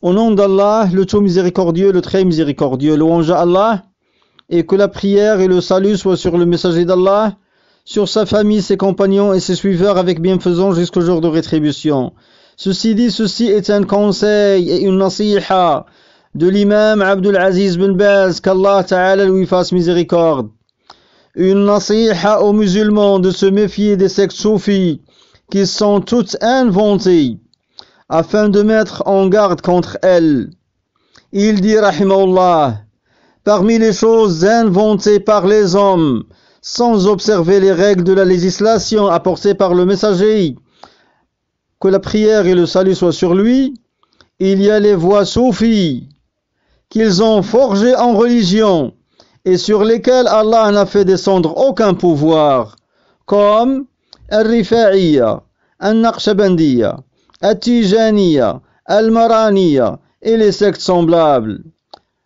Au nom d'Allah, le tout miséricordieux, le très miséricordieux, louange à Allah, et que la prière et le salut soient sur le messager d'Allah, sur sa famille, ses compagnons et ses suiveurs avec bienfaisance jusqu'au jour de rétribution. Ceci dit, ceci est un conseil et une nasiha de l'imam Abdul Aziz bin Baz, qu'Allah Ta'ala lui fasse miséricorde. Une nasiha aux musulmans de se méfier des sectes soufis qui sont toutes inventées afin de mettre en garde contre elles. Il dit, rahimahullah, parmi les choses inventées par les hommes, sans observer les règles de la législation apportées par le messager, que la prière et le salut soient sur lui, il y a les voies soufis qu'ils ont forgées en religion et sur lesquelles Allah n'a fait descendre aucun pouvoir, comme Al-Rifa'iyya, Al-Naqshbandiyya, Al-Tijaniya, Al-Maraniya et les sectes semblables.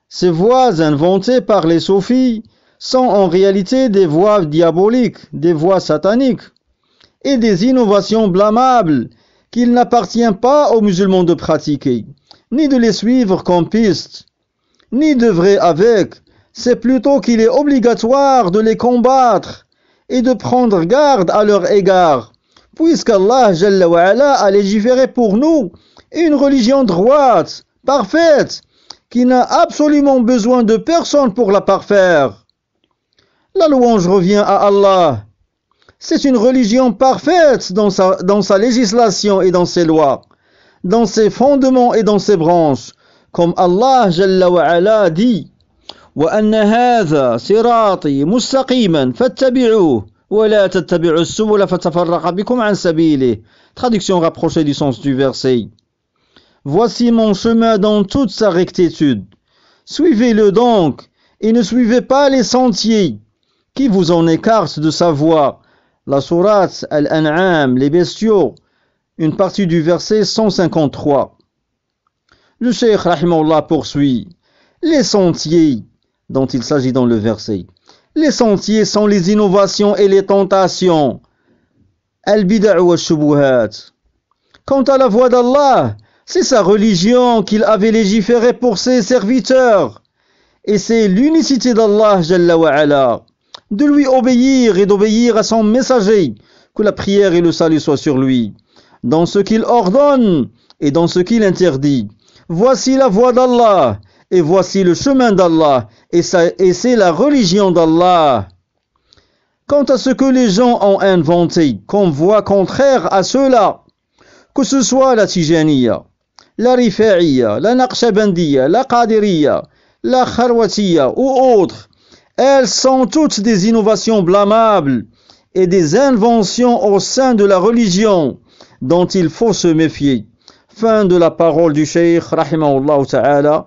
Ces voies inventées par les soufis sont en réalité des voies diaboliques, des voies sataniques et des innovations blâmables qu'il n'appartient pas aux musulmans de pratiquer, ni de les suivre comme piste, ni d'œuvrer avec. C'est plutôt qu'il est obligatoire de les combattre et de prendre garde à leur égard, puisqu'Allah a légiféré pour nous une religion droite, parfaite, qui n'a absolument besoin de personne pour la parfaire. La louange revient à Allah c'est une religion parfaite dans sa, dans sa législation et dans ses lois, dans ses fondements et dans ses branches, comme Allah Jalla wa ala dit وأن هذا صراطي مستقيما فاتبعوه Traduction rapprochée du sens du verset. Voici mon chemin dans toute sa rectitude. Suivez-le donc, et ne suivez pas les sentiers qui vous en écartent de sa voie. La sourate Al-An'am, les bestiaux, une partie du verset 153. Le cheikh, rahimahullah, poursuit les sentiers dont il s'agit dans le verset. Les sentiers sont les innovations et les tentations. Shubuhat. Quant à la voix d'Allah, c'est sa religion qu'il avait légiférée pour ses serviteurs. Et c'est l'unicité d'Allah Jalla de lui obéir et d'obéir à son messager, que la prière et le salut soient sur lui, dans ce qu'il ordonne et dans ce qu'il interdit. Voici la voie d'Allah, et voici le chemin d'Allah, et, c'est la religion d'Allah. Quant à ce que les gens ont inventé comme voie contraire à cela, que ce soit la Tijaniya, la Rifa'iyya, la Naqshbandiyya, la Qadiriyya, la Kharwatiyya ou autres, elles sont toutes des innovations blâmables et des inventions au sein de la religion dont il faut se méfier. Fin de la parole du Cheikh, rahimahullah ta'ala,